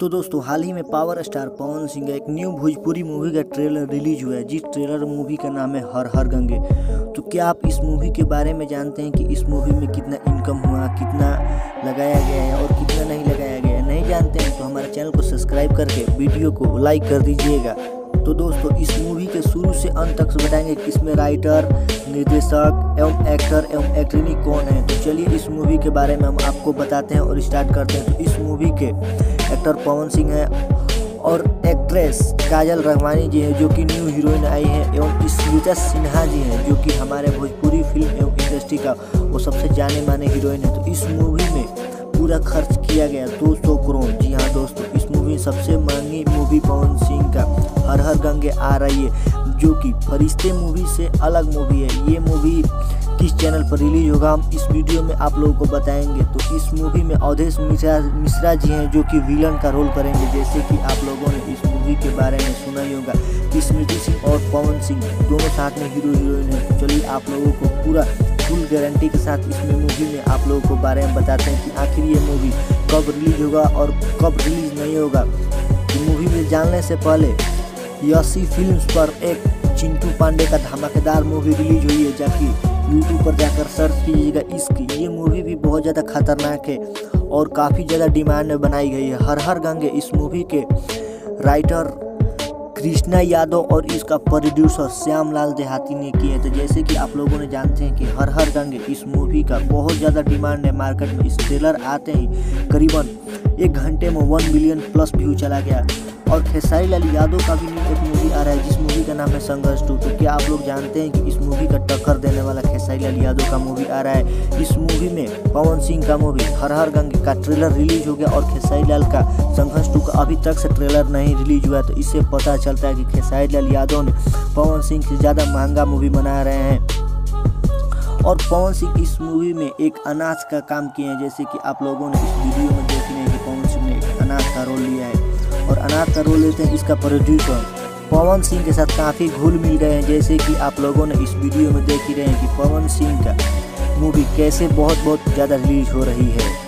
तो दोस्तों, हाल ही में पावर स्टार पवन सिंह एक न्यू भोजपुरी मूवी का ट्रेलर रिलीज़ हुआ है, जिस ट्रेलर मूवी का नाम है हर हर गंगे। तो क्या आप इस मूवी के बारे में जानते हैं कि इस मूवी में कितना इनकम हुआ, कितना लगाया गया है और कितना नहीं लगाया गया है? नहीं जानते हैं तो हमारे चैनल को सब्सक्राइब करके वीडियो को लाइक कर दीजिएगा। तो दोस्तों, इस मूवी के शुरू से अंत तक बताएँगे कि इसमें राइटर निर्देशक एवं एक्टर एवं एक्ट्रेनी कौन है। तो चलिए इस मूवी के बारे में हम आपको बताते हैं और स्टार्ट करते हैं। तो इस मूवी के एक्टर पवन सिंह है और एक्ट्रेस काजल रहमानी जी हैं, जो कि न्यू हीरोइन आई है, एवं स्मिता सिन्हा जी हैं, जो कि हमारे भोजपुरी फ़िल्म एवं इंडस्ट्री का वो सबसे जाने माने हीरोइन है। तो इस मूवी में पूरा खर्च किया गया। दो सौ करोड़। जी हाँ दोस्तों, इस मूवी सबसे महँगी मूवी पवन सिंह का हर हर गंगे आ रही है, जो कि फरिश्ते मूवी से अलग मूवी है। ये मूवी किस चैनल पर रिलीज़ होगा, हम इस वीडियो में आप लोगों को बताएँगे। तो इस मूवी में अवधेश मिश्रा मिश्रा जी हैं, जो कि विलन का रोल करेंगे। जैसे कि आप लोगों ने इस मूवी के बारे में सुना ही होगा। स्मृति सिंह और पवन सिंह, दोनों साथ में हीरो हीरोइन हैं। तो चलिए आप लोगों को पूरा फुल गारंटी के साथ इस मूवी में आप लोगों को बारे में बताते हैं कि आखिर ये मूवी कब रिलीज़ होगा और कब रिलीज़ नहीं होगा। मूवी में जानने से पहले यसी फिल्म्स पर एक चिंटू पांडे का धमाकेदार मूवी रिलीज़ हुई है जाकि यूट्यूब पर जाकर सर्च कीजिएगा इसकी। ये मूवी भी बहुत ज़्यादा खतरनाक है और काफ़ी ज़्यादा डिमांड में बनाई गई है। हर हर गंगे इस मूवी के राइटर कृष्णा यादव और इसका प्रोड्यूसर श्यामलाल देहाती ने किए थे जैसे कि आप लोगों ने जानते हैं कि हर हर गंगे इस मूवी का बहुत ज़्यादा डिमांड है। मार्केट में इस ट्रेलर आते ही करीबन एक घंटे में वन मिलियन प्लस व्यू चला गया। और खेसारी लाल यादव का भी एक मूवी आ रहा है, जिस मूवी का नाम है संघर्ष टू। तो क्या आप लोग जानते हैं कि इस मूवी का टक्कर देने वाला खेसारी लाल यादव का मूवी आ रहा है? इस मूवी में पवन सिंह का मूवी हर हर गंगे का ट्रेलर रिलीज़ हो गया और खेसारी लाल का संघर्ष टू का अभी तक से ट्रेलर नहीं रिलीज़ हुआ तो इससे पता चलता है कि खेसारी लाल यादव ने पवन सिंह से ज़्यादा महँगा मूवी बना रहे हैं। और पवन सिंह इस मूवी में एक अनाज का काम किए हैं, जैसे कि आप लोगों ने इस वीडियो में देख रहे हैं कि पवन सिंह ने एक अनाज का रोल लिया है। अनाथ का रोल लेते हैं इसका प्रोड्यूसर पवन सिंह के साथ काफ़ी घुल मिल गए हैं, जैसे कि आप लोगों ने इस वीडियो में देख ही रहे हैं कि पवन सिंह का मूवी कैसे बहुत बहुत ज़्यादा रिलीज़ हो रही है।